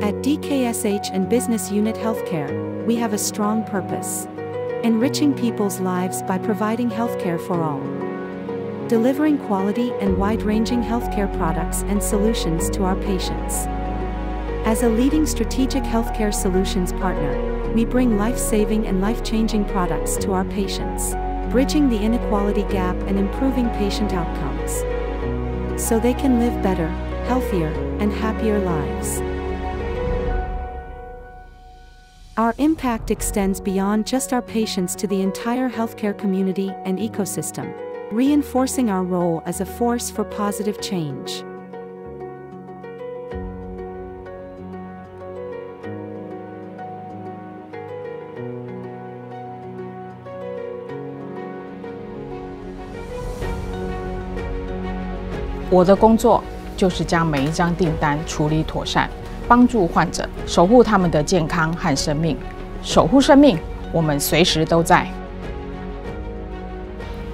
At DKSH and Business Unit Healthcare, we have a strong purpose enriching people's lives by providing healthcare for all. Delivering quality and wide ranging healthcare products and solutions to our patients. As a leading strategic healthcare solutions partner, we bring life saving and life changing products to our patients, bridging the inequality gap and improving patient outcomes. So they can live better, healthier, and happier lives. Our impact extends beyond just our patients to the entire healthcare community and ecosystem, reinforcing our role as a force for positive change. 我的工作就是将每一张订单处理妥善。 帮助患者，守护他们的健康和生命，守护生命，我们随时都在。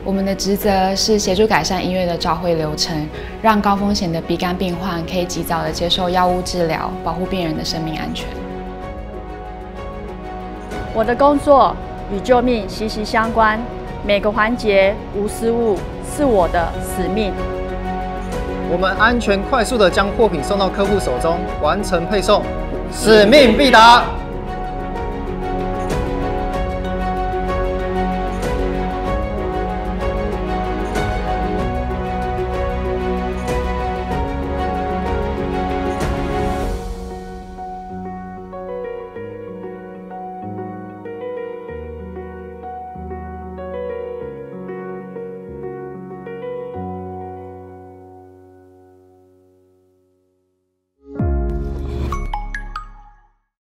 我们的职责是协助改善医院的召回流程，让高风险的鼻肝病患可以及早的接受药物治疗，保护病人的生命安全。我的工作与救命息息相关，每个环节无失误是我的使命。我们安全快速的将货品送到客户手中，完成配送，使命必达。